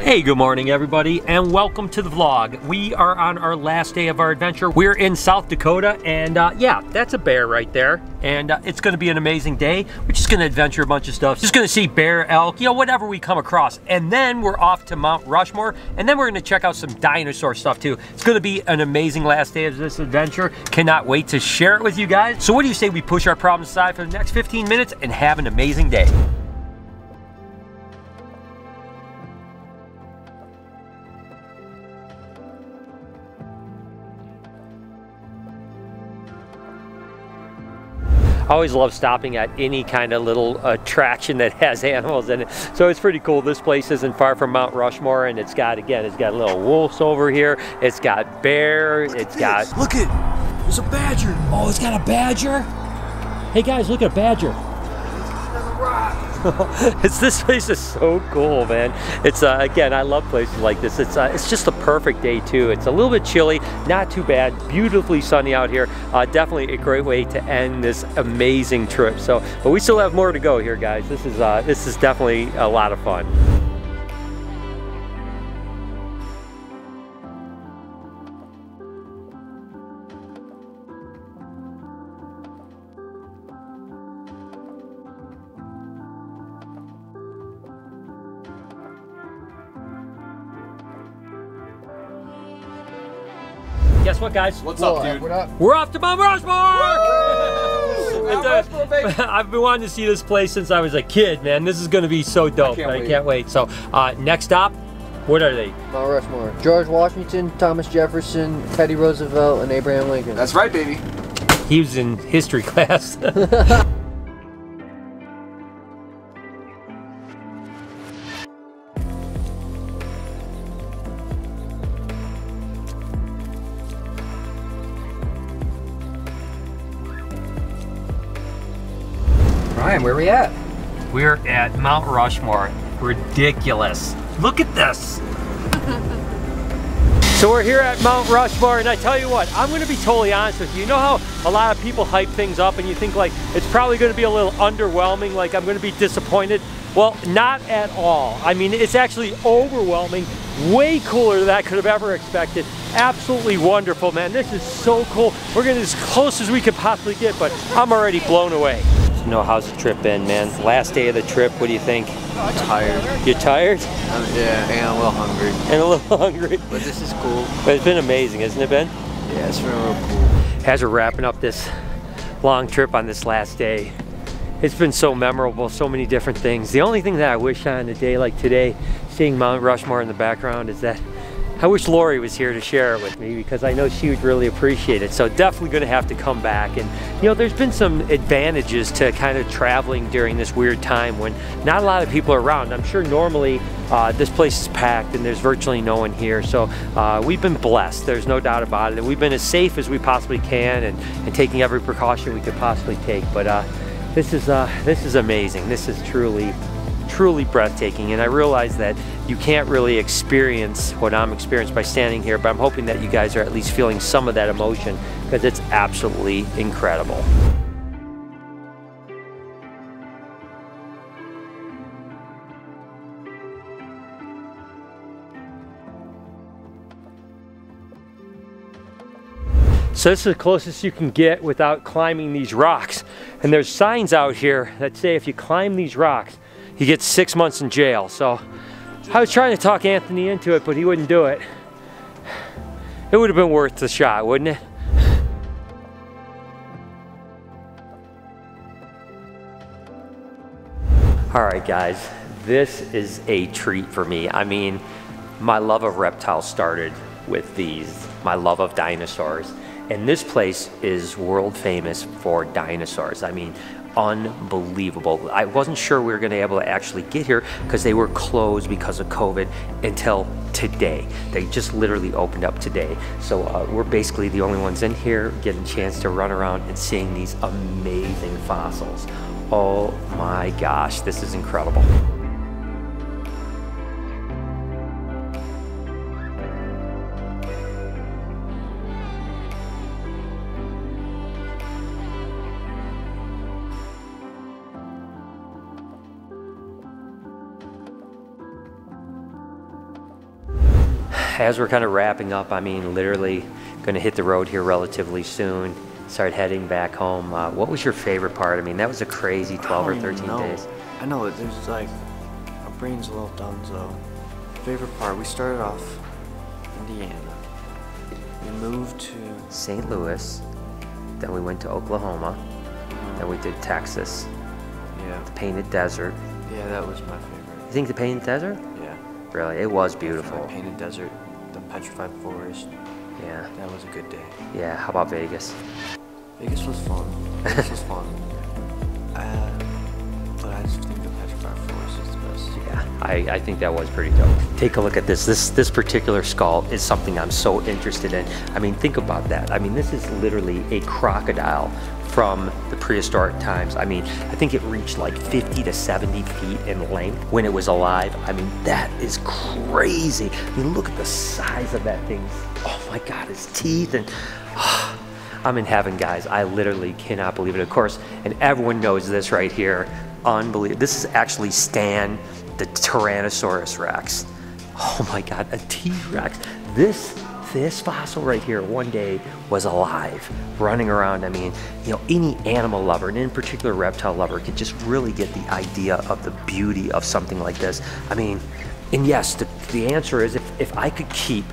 Hey, good morning everybody and welcome to the vlog. We are on our last day of our adventure. We're in South Dakota and uh, yeah, that's a bear right there. And uh, it's gonna be an amazing day. We're just gonna adventure a bunch of stuff. Just gonna see bear, elk, you know, whatever we come across. And then we're off to Mount Rushmore and then we're gonna check out some dinosaur stuff too. It's gonna be an amazing last day of this adventure. Cannot wait to share it with you guys. So what do you say we push our problems aside for the next 15 minutes and have an amazing day? I always love stopping at any kind of little attraction that has animals in it. So it's pretty cool. This place isn't far from Mount Rushmore and it's got, again, it's got little wolves over here. It's got bears. It's got... Look it! There's a badger! Oh, it's got a badger? Hey guys, look at a badger. it's this place is so cool, man. It's uh, again, I love places like this. It's uh, it's just a perfect day too. It's a little bit chilly, not too bad. Beautifully sunny out here. Uh, definitely a great way to end this amazing trip. So, but we still have more to go here, guys. This is uh, this is definitely a lot of fun. Guess what, guys? What's up, dude? What up? We're off to Mount Rushmore! Mount I've been wanting to see this place since I was a kid, man. This is going to be so dope. can't I wait. can't wait. So, uh, next stop, what are they? Mount Rushmore. George Washington, Thomas Jefferson, Teddy Roosevelt, and Abraham Lincoln. That's right, baby. He was in history class. Ryan, where are we at? We're at Mount Rushmore. Ridiculous. Look at this. so we're here at Mount Rushmore, and I tell you what, I'm gonna be totally honest with you. You know how a lot of people hype things up and you think like it's probably gonna be a little underwhelming, like I'm gonna be disappointed? Well, not at all. I mean, it's actually overwhelming, way cooler than I could have ever expected. Absolutely wonderful, man. This is so cool. We're getting as close as we could possibly get, but I'm already blown away. You know, how's the trip been, man? Last day of the trip, what do you think? I'm tired. You're tired Um, yeah, and I'm a little hungry. and a little hungry, But this is cool. but it's been amazing, hasn't it been? Yeah, it's been real cool. As we're wrapping up this long trip on this last day, it's been so memorable, so many different things. The only thing that I wish on a day like today, seeing Mount Rushmore in the background, is that I wish Lori was here to share it with me because I know she would really appreciate it. So definitely going to have to come back. And you know, there's been some advantages to kind of traveling during this weird time when not a lot of people are around. I'm sure normally uh, this place is packed and there's virtually no one here. So uh, we've been blessed. There's no doubt about it. And we've been as safe as we possibly can and, and taking every precaution we could possibly take. But uh, this is uh, this is amazing. This is truly truly breathtaking and I realize that you can't really experience what I'm experiencing by standing here but I'm hoping that you guys are at least feeling some of that emotion because it's absolutely incredible. So this is the closest you can get without climbing these rocks. And there's signs out here that say if you climb these rocks, you gets six months in jail. So I was trying to talk Anthony into it, but he wouldn't do it. It would have been worth the shot, wouldn't it? All right, guys, this is a treat for me. I mean, my love of reptiles started with these, my love of dinosaurs. And this place is world famous for dinosaurs. I mean, unbelievable. I wasn't sure we were going to be able to actually get here because they were closed because of COVID until today. They just literally opened up today. So uh, we're basically the only ones in here getting a chance to run around and seeing these amazing fossils. Oh my gosh, this is incredible. As we're kind of wrapping up, I mean, literally going to hit the road here relatively soon. Start heading back home. Uh, what was your favorite part? I mean, that was a crazy 12 or I don't 13 know. days. I know it. There's like, our brain's a little done, so. Favorite part, we started off Indiana. We moved to, St. Louis, then we went to Oklahoma, then we did Texas, yeah, the Painted Desert. yeah, that was my favorite. You think the Painted Desert? Yeah. Really, it was beautiful. Painted Desert, Petrified Forest. Yeah, That was a good day. yeah. How about Vegas? Vegas was fun. Vegas was fun. Uh, but I just think the Petrified Forest is the best. Yeah, I, I think that was pretty dope. Take a look at this. This this particular skull is something I'm so interested in. I mean, think about that. I mean, this is literally a crocodile from the prehistoric times. I mean, I think it reached like 50 to 70 feet in length when it was alive. I mean, that is crazy. I mean, look at the size of that thing. Oh my God, his teeth and. I'm in heaven, guys. I literally cannot believe it. Of course, and everyone knows this right here. Unbelievable. This is actually Stan, the Tyrannosaurus Rex. Oh my God, a T-Rex. This this fossil right here one day was alive, running around. I mean, you know, any animal lover, and in particular reptile lover, could just really get the idea of the beauty of something like this. I mean, and yes, the, the answer is if, if I could keep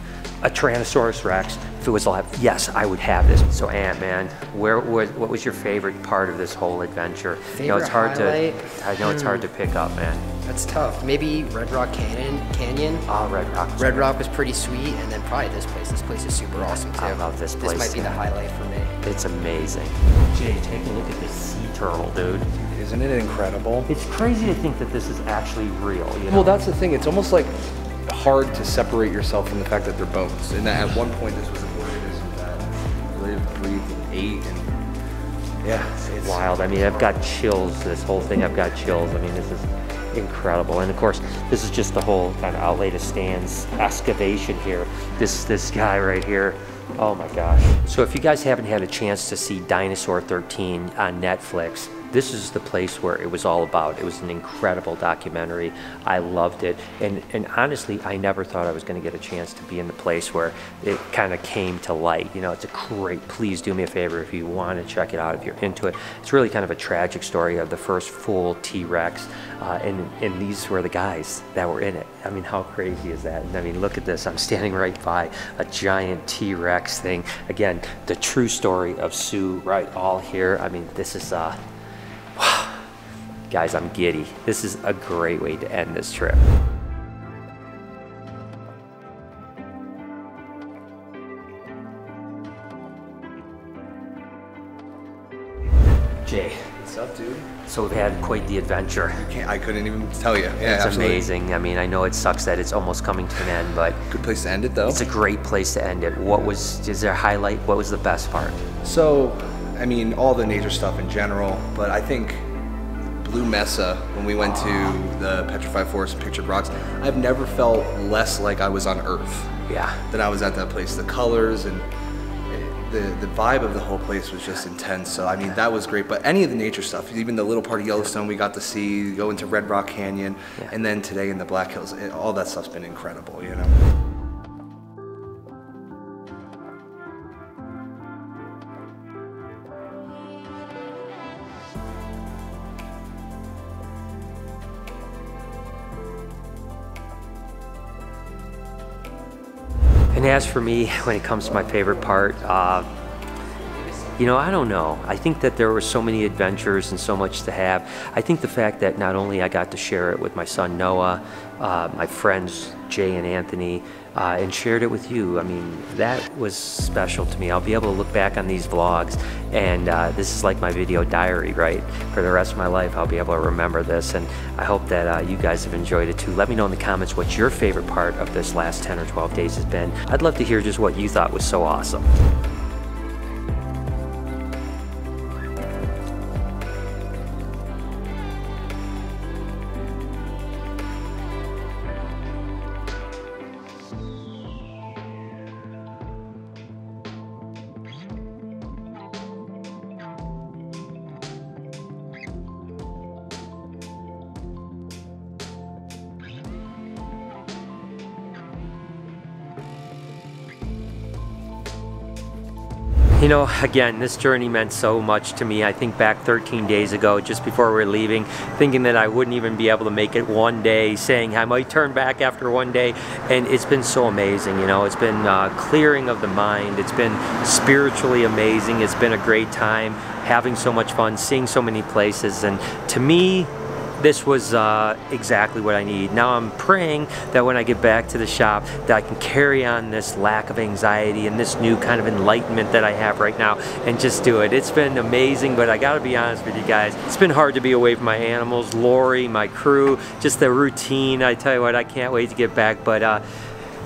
a Tyrannosaurus Rex, if it was alive, yes, I would have this. So, Ant Man, where was what was your favorite part of this whole adventure? you know, it's hard Favorite to. I know it's hard to hmm. pick up, man. That's tough. Maybe Red Rock Canyon. Canyon. Oh, Red Rock. Red. Rock was pretty sweet, and then probably this place. This place is super awesome too. I love this place. This might be the highlight for me. It's amazing. Jay, take a look at this sea turtle, dude. Isn't it incredible? It's crazy to think that this is actually real. You know? Well, that's the thing. It's almost like hard to separate yourself from the fact that they're bones. And that at one point, this was an organism that lived, breathed, and ate, and yeah, it's wild. I mean, I've got chills. This whole thing, I've got chills. I mean, this is incredible. And of course, this is just the whole kind of outlay to Stan's excavation here. This this guy right here. Oh my gosh. So if you guys haven't had a chance to see Dinosaur 13 on Netflix, this is the place where it was all about. It was an incredible documentary. I loved it. And and honestly, I never thought I was going to get a chance to be in the place where it kind of came to light. You know, it's a great, please do me a favor if you want to check it out, if you're into it. It's really kind of a tragic story of the first full T-Rex. Uh, and, and these were the guys that were in it. I mean, how crazy is that? And I mean, look at this. I'm standing right by a giant T-Rex thing. Again, the true story of Sue, right all here. I mean, this is, uh, Guys, I'm giddy. This is a great way to end this trip. Jay, what's up, dude? so we've had quite the adventure. Can't, I couldn't even tell you. Yeah, It's absolutely. amazing. I mean, I know it sucks that it's almost coming to an end, but Good place to end it, though. it's a great place to end it. What was, is there a highlight? What was the best part? So, I mean, all the nature stuff in general, but I think Blue Mesa, when we went to the Petrified Forest and pictured rocks, I've never felt less like I was on Earth Yeah. than I was at that place. The colors and eh, the, the vibe of the whole place was just intense. So, I mean, that was great. But any of the nature stuff, even the little part of Yellowstone we got to see, go into Red Rock Canyon, Yeah. and then today in the Black Hills, it, all that stuff's been incredible, you know? As for me, when it comes to my favorite part, uh, you know, I don't know. I think that there were so many adventures and so much to have. I think the fact that not only I got to share it with my son Noah, uh, my friends Jay and Anthony, uh, and shared it with you, I mean, that was special to me. I'll be able to look back on these vlogs, and uh, this is like my video diary, right? For the rest of my life, I'll be able to remember this, and I hope that uh, you guys have enjoyed it too. Let me know in the comments what your favorite part of this last 10 or 12 days has been. I'd love to hear just what you thought was so awesome. You know, again, this journey meant so much to me. I think back 13 days ago, just before we were leaving, thinking that I wouldn't even be able to make it one day, saying I might turn back after one day, and it's been so amazing. You know, it's been uh, clearing of the mind. It's been spiritually amazing. It's been a great time, having so much fun, seeing so many places, and to me, this was uh, exactly what I need. Now I'm praying that when I get back to the shop that I can carry on this lack of anxiety and this new kind of enlightenment that I have right now and just do it. It's been amazing, but I gotta be honest with you guys. It's been hard to be away from my animals, Lori, my crew, just the routine. I tell you what, I can't wait to get back, but uh,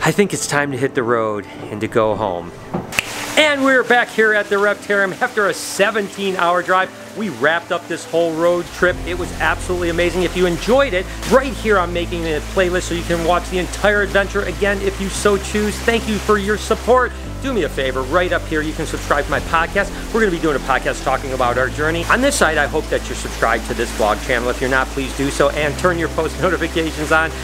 I think it's time to hit the road and to go home. And we're back here at the Reptarium after a 17 hour drive. We wrapped up this whole road trip. It was absolutely amazing. If you enjoyed it, right here I'm making a playlist so you can watch the entire adventure again if you so choose. Thank you for your support do me a favor, right up here, you can subscribe to my podcast. We're going to be doing a podcast talking about our journey. On this side, I hope that you're subscribed to this vlog channel. If you're not, please do so and turn your post notifications on